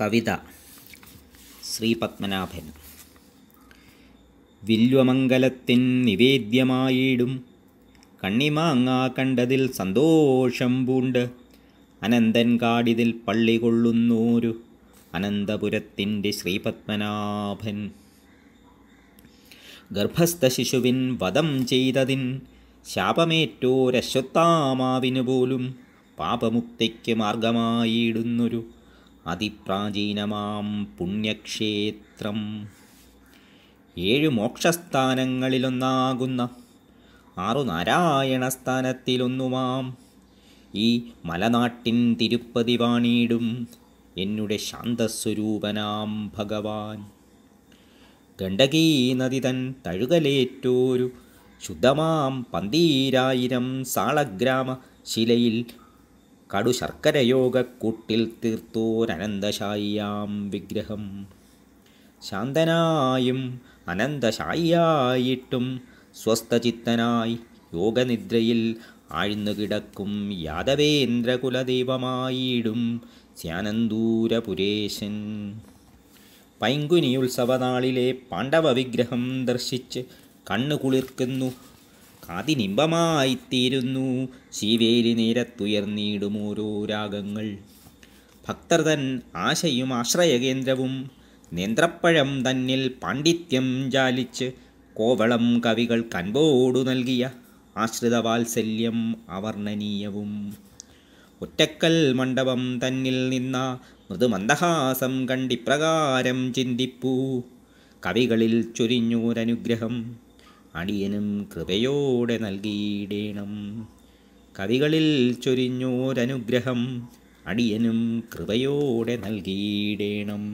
കവിത ശ്രീ പത്മനാഭൻ വില്വമംഗലത്തിൻ നിവേദ്യമായിടും കണ്ണിമാങ്ങ കണ്ടതിൽ സന്തോഷം പൂണ്ട് അനന്തൻ കാടിതിൽ പള്ളി കൊള്ളുന്നൂരു അനന്തപുരത്തിന്റെ ശ്രീപത്മനാഭൻ. ഗർഭസ്ഥ ശിശുവിൻ വധം ചെയ്തതിൻ ശാപമേറ്റോരശ്വത്താമാവിനു പോലും പാപമുക്തിക്ക് മാർഗമായിടുന്നൊരു അതിപ്രാചീനമാം പുണ്യക്ഷേത്രം. ഏഴ് മോക്ഷസ്ഥാനങ്ങളിലൊന്നാകുന്ന ആറു നാരായണസ്ഥാനത്തിലൊന്നുമാം ഈ മലനാട്ടിൻ തിരുപ്പതി വാണിയിടും എന്നുടെ ശാന്തസ്വരൂപനാം ഭഗവാൻ. ഗണ്ഡകീ നദി തൻ തഴുകലേറ്റോരു ശുദ്ധമാം പന്തീരായിരം സാളഗ്രാമ ശിലയിൽ കടു ശർക്കരയോഗക്കൂട്ടിൽ തീർത്തോരനന്തശായിയാം വിഗ്രഹം. ശാന്തനായും അനന്തശായിയായിട്ടും സ്വസ്ഥചിത്തനായി യോഗനിദ്രയിൽ ആഴ്ന്നുകിടക്കും യാദവേന്ദ്രകുലദൈവമായിടും ശ്യാനന്ദൂരപുരേശൻ പൈങ്കുനി ഉത്സവനാളിലെ പാണ്ഡവ വിഗ്രഹം ദർശിച്ച് കണ്ണു കുളിർക്കുന്നു കാതിനിമ്പമായിത്തീരുന്നു ശിവേലി നേരത്തുയർന്നിടും ഓരോ രാഗങ്ങൾ. ഭക്തർ തൻ ആശയും ആശ്രയകേന്ദ്രവും നേന്ത്രപ്പഴം തന്നിൽ പാണ്ഡിത്യം ജാലിച്ച് കോവളം കവികൾ കൻപോടു നൽകിയ ആശ്രിതവാത്സല്യം അവർണനീയവും. ഒറ്റക്കൽ മണ്ഡപം തന്നിൽ നിന്ന മൃദുമന്ദഹാസം കണ്ടിപ്രകാരം ചിന്തിപ്പൂ. കവികളിൽ ചൊരിഞ്ഞോരനുഗ്രഹം. അടിയനും കൃപയോടെ നൽകിയിടേണം. കവികളിൽ ചൊരിഞ്ഞോരനുഗ്രഹം അടിയനും കൃപയോടെ നൽകിയിടേണം.